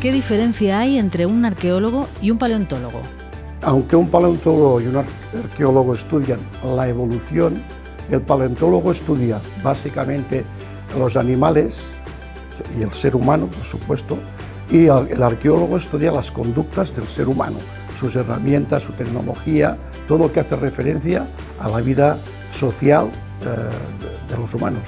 ¿Qué diferencia hay entre un arqueólogo y un paleontólogo? Aunque un paleontólogo y un arqueólogo estudian la evolución, el paleontólogo estudia básicamente los animales y el ser humano, por supuesto, y el arqueólogo estudia las conductas del ser humano, sus herramientas, su tecnología, todo lo que hace referencia a la vida social eh, de los humanos.